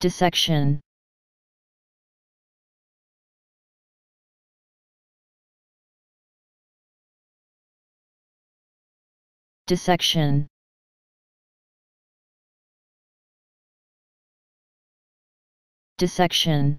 dissection. Dissection. Dissection.